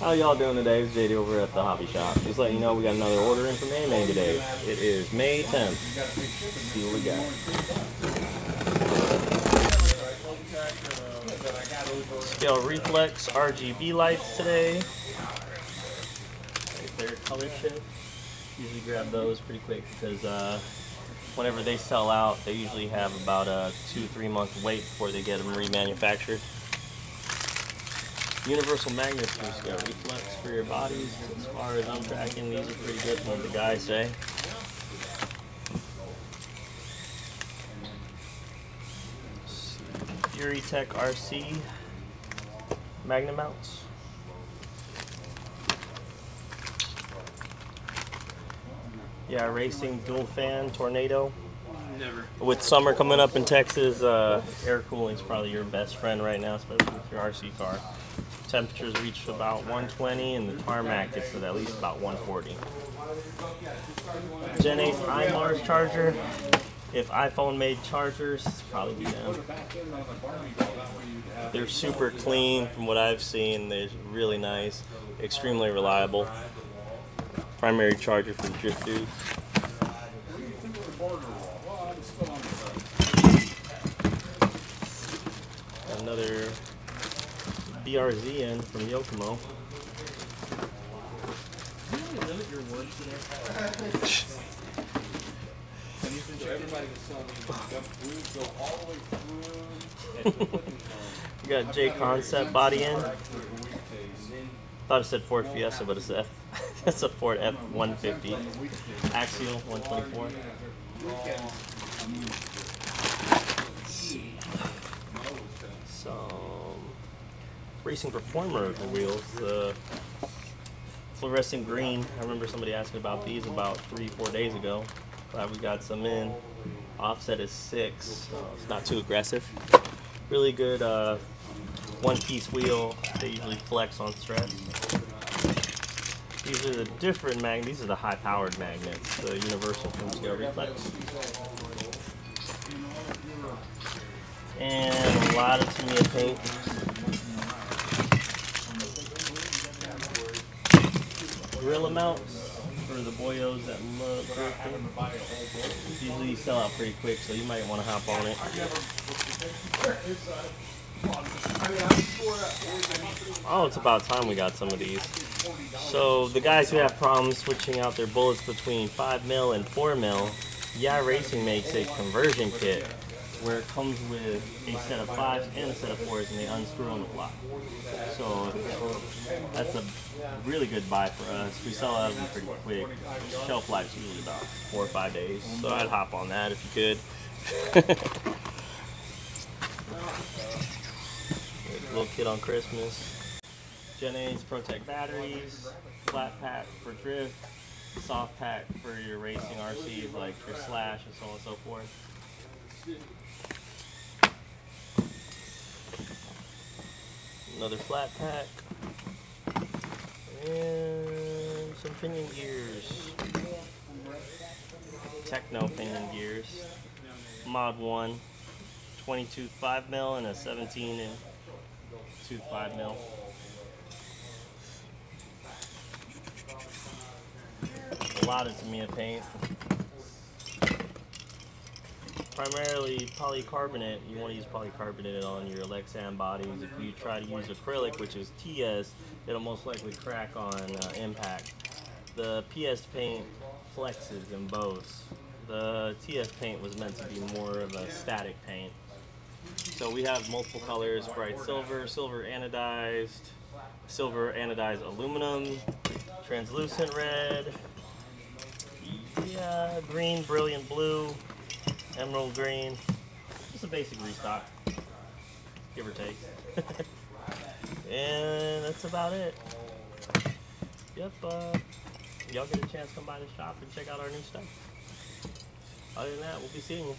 How y'all doing today? It's JD over at the hobby shop. Just letting you know we got another order in from A-Main today. It is May 10th. Let's see what we got. Scale Reflex RGB lights today. Right there, color shift. Usually grab those pretty quick because uh, whenever they sell out, they usually have about a two, three month wait before they get them remanufactured. Universal magnets for scale reflex for your bodies. As far as I'm tracking, these are pretty good from what the guys say. Furitek RC magnet mounts. Yeah Racing dual fan tornado. Never. With summer coming up in Texas, uh, air cooling is probably your best friend right now, especially with your RC car. Temperatures reach about 120, and the tarmac gets at least about 140. Gens Ace iMars charger. If iPhone made chargers, it's probably be them. They're super clean from what I've seen. They're really nice, extremely reliable. Primary charger for drifters. Another BRZN from Yokomo. You limit your words today? Everybody was telling me go all the way through. We got J Concept body in. Thought it said Ford Fiesta, but it's a F. it's a Ford F-150 axial 124. Racing performer of the wheels. The fluorescent green. I remember somebody asking about these about three, four days ago. Glad we got some in. Offset is six, it's not too aggressive. Really good uh, one-piece wheel. They usually flex on stress. These are the different magnets. These are the high-powered magnets, the universal from scale reflex. And a lot of Tamiya paint. Gorilla mounts for the boyos that love drifting. Usually sell out pretty quick, so you might want to hop on it. Oh, it's about time we got some of these. So the guys who have problems switching out their bullets between 5 mil and 4 mil, Yeah Racing makes a conversion kit where it comes with a set of fives and a set of fours, and they unscrew on the fly. So that's a really good buy for us. We sell out of them pretty quick. Shelf life's usually about four or five days, so I'd hop on that if you could. Little kid on Christmas. Gens Ace Protect batteries, flat pack for drift, soft pack for your racing RCs like your Slash and so on and so forth. Another flat pack. And some pinion gears. Techno pinion gears. Mod 1. 22 5 mil and a 17 and 2 5 mil. A lot of Tamiya paint. Primarily polycarbonate. You want to use polycarbonate on your Lexan bodies. If you try to use acrylic, which is TS, it'll most likely crack on uh, impact. The PS paint flexes in both. The TS paint was meant to be more of a static paint. So we have multiple colors, bright silver, silver anodized, silver anodized aluminum, translucent red, yeah, green, brilliant blue, emerald green. Just a basic restock, give or take. and that's about it. Yep, uh, y'all get a chance, to come by the shop and check out our new stuff. Other than that, we'll be seeing you.